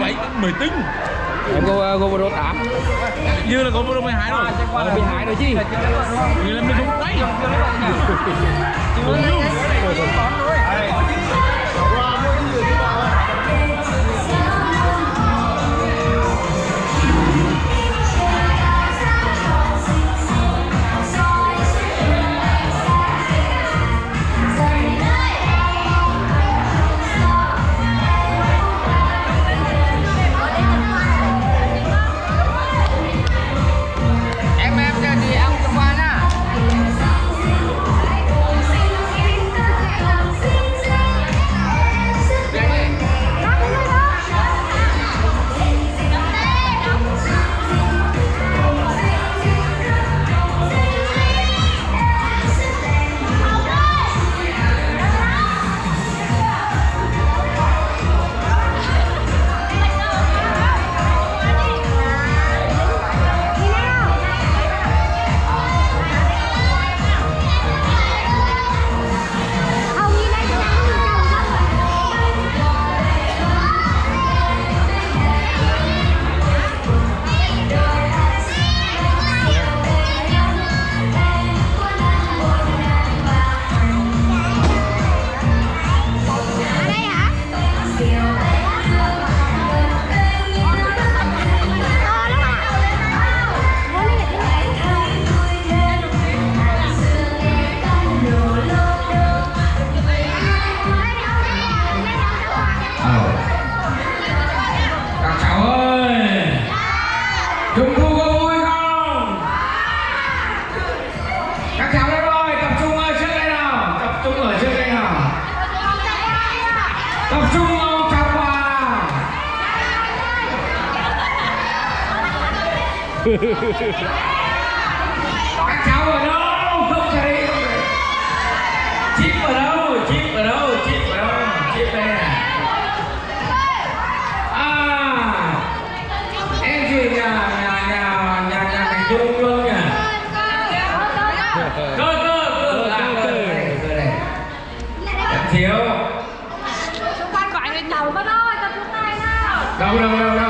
17 mới tinh em có uh, GoPro 8 như là GoPro 12 rồi à, là 12 rồi chi như là mình không tay chưa lấy cái con rồi 抓不住哦开 Laura, Laura, Laura.